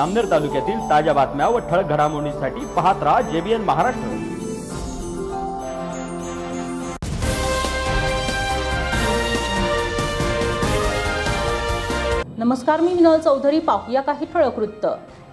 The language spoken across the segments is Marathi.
अमनेर तालुक्यातील ताज्या बातम्या व ठळक घडामोडींसाठी पाहत राहा जेबीएन महाराष्ट्र. नमस्कार मी विनोद चौधरी. पाहूया काही ठळक वृत्त.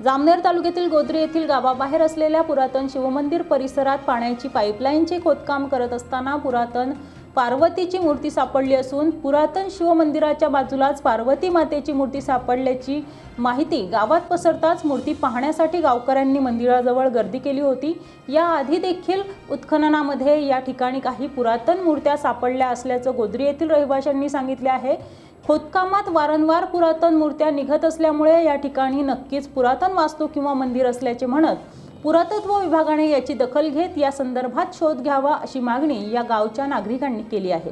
जामनेर तालुक्यातील गोद्री येथील गावाबाहेर असलेल्या पुरातन शिवमंदिर परिसरात पाण्याची पाईपलाईनचे खोदकाम करत असताना पुरातन पार्वतीची मूर्ती सापडली असून पुरातन शिवमंदिराच्या बाजूलाच पार्वती मातेची मूर्ती सापडल्याची माहिती गावात पसरताच मूर्ती पाहण्यासाठी गावकऱ्यांनी मंदिराजवळ गर्दी केली होती. याआधी देखील उत्खननामध्ये या ठिकाणी काही पुरातन मूर्त्या सापडल्या असल्याचं गोद्री येथील रहिवाशांनी सांगितले आहे. खोदकामात वारंवार पुरातन मूर्त्या निघत असल्यामुळे या ठिकाणी नक्कीच पुरातन वास्तू किंवा मंदिर असल्याचे म्हणत पुरातत्व विभागाने याची दखल घेत या संदर्भात शोध घ्यावा अशी मागणी या गावच्या नागरिकांनी केली आहे.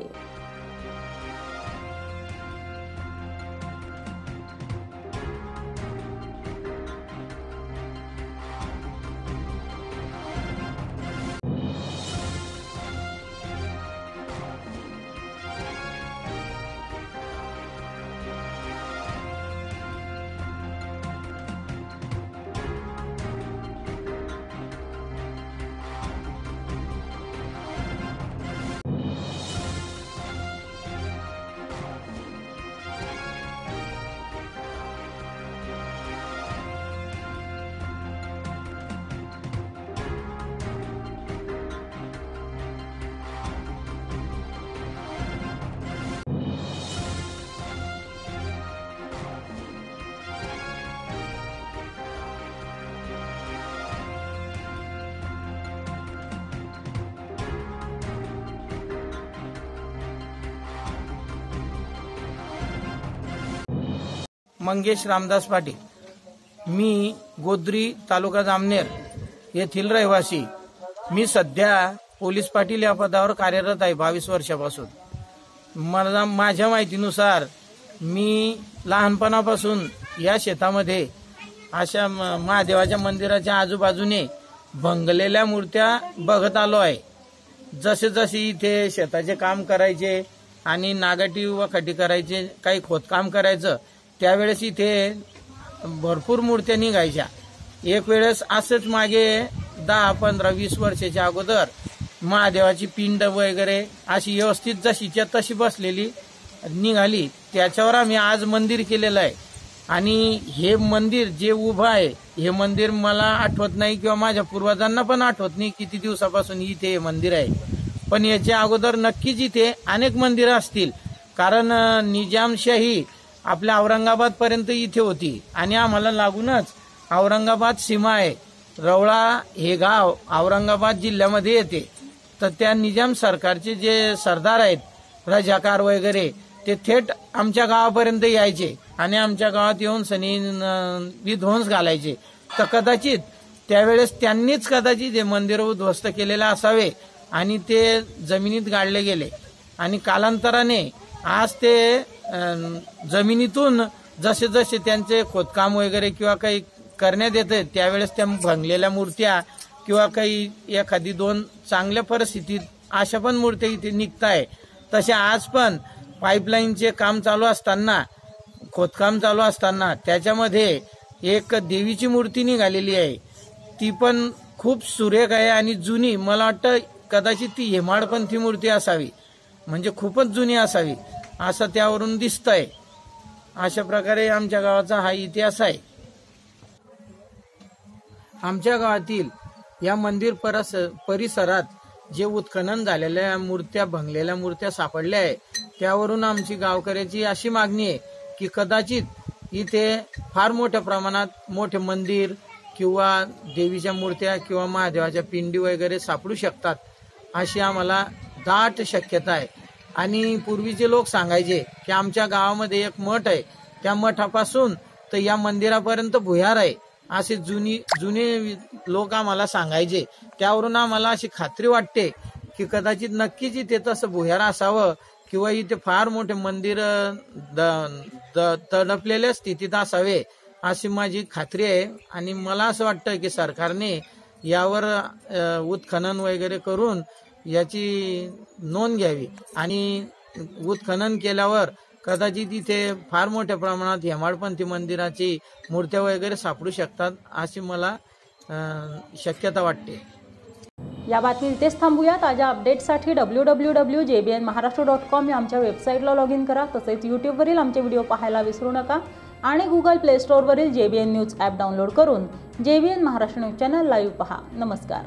मंगेश रामदास पाटील मी गोद्री तालुका जामनेर येथील रहिवासी. मी सध्या पोलीस पाटील या पदावर कार्यरत आहे बावीस वर्षापासून. मला माझ्या माहितीनुसार मी लहानपणापासून या शेतामध्ये अशा म- महादेवाच्या मंदिराच्या आजूबाजूने भंगलेल्या मूर्त्या बघत आलो आहे. जसे जसे इथे शेताचे काम करायचे आणि नागाटी वखाटी करायचे काही खोदकाम करायचं त्यावेळेस इथे भरपूर मूर्त्या निघायच्या. एक वेळेस असंच मागे दहा पंधरा वीस वर्षाच्या अगोदर महादेवाची पिंड वगैरे अशी व्यवस्थित जशीच्या तशी बसलेली निघाली. त्याच्यावर आम्ही आज मंदिर केलेलं आहे. आणि हे मंदिर जे उभं आहे हे मंदिर मला आठवत नाही किंवा माझ्या पूर्वजांना पण आठवत नाही किती दिवसापासून इथे हे मंदिर आहे. पण याच्या अगोदर नक्कीच इथे अनेक मंदिरं असतील. कारण निजामशाही आपल्या औरंगाबाद पर्यंत इथे होती. आणि आम्हाला लागूनच औरंगाबाद सीमा आहे. रवळा हे गाव औरंगाबाद जिल्ह्यामध्ये येते. तर त्या निजाम सरकारचे जे सरदार आहेत रजाकार वगैरे ते थेट आमच्या गावापर्यंत यायचे. आणि आमच्या गावात येऊन सनी विध्वंस घालायचे. तर कदाचित त्यावेळेस त्यांनीच कदाचित हे मंदिर उद्ध्वस्त केलेले असावे आणि ते जमिनीत गाडले गेले. आणि कालांतराने आज ते जमिनीतून जसे जसे त्यांचे खोदकाम वगैरे किंवा काही करण्यात येते त्यावेळेस त्या भंगलेल्या मूर्त्या किंवा काही एखादी दोन चांगल्या परिस्थितीत अशा पण मूर्त्या इथे निघताय. तसे आज पण पाईपलाईनचे काम चालू असताना खोदकाम चालू असताना त्याच्यामध्ये एक देवीची मूर्ती निघालेली आहे. ती पण खूप सुरेख आहे आणि जुनी. मला वाटतं कदाचित ती हेमाडपंथी मूर्ती असावी. म्हणजे खूपच जुनी असावी. असं त्यावरून दिसतंय. अशा प्रकारे आमच्या गावाचा हा इतिहास आहे. आमच्या गावातील या मंदिर परस परिसरात जे उत्खनन झालेल्या मूर्त्या भंगलेल्या मूर्त्या सापडल्या आहे त्यावरून आमची गावकऱ्याची अशी मागणी आहे की कदाचित इथे फार मोठ्या प्रमाणात मोठे मंदिर किंवा देवीच्या मूर्त्या किंवा महादेवाच्या पिंडी वगैरे सापडू शकतात अशी आम्हाला दाट शक्यता आहे. आणि पूर्वीचे लोक सांगायचे की आमच्या गावामध्ये एक मठ आहे. त्या मठापासून तर या मंदिरापर्यंत भुयार आहे. असे जुनी जुने लोक आम्हाला सांगायचे. त्यावरून आम्हाला अशी खात्री वाटते की कदाचित नक्कीच इथे तसं भुयार असावं किंवा इथे फार मोठे मंदिर तडपलेल्या स्थितीत असावे अशी माझी खात्री आहे. आणि मला असं वाटतं की सरकारने यावर उत्खनन वगैरे करून याची नोंद घ्यावी. आणि उत्खनन केल्यावर कदाचित इथे फार मोठ्या प्रमाणात हेमाडपंथी मंदिराची मूर्त्या वगैरे सापडू शकतात अशी मला शक्यता वाटते. या बातमी इथेच थांबूया ताज्या अपडेट्ससाठी W W W J B N Maharashtra dot com या आमच्या वेबसाईटला लॉग इन करा. तसेच यूट्यूबवरील आमचे व्हिडिओ पाहायला विसरू नका. आणि Google play स्टोअरवरील J B N news app download करून J B N Maharashtra news channel live पहा. नमस्कार.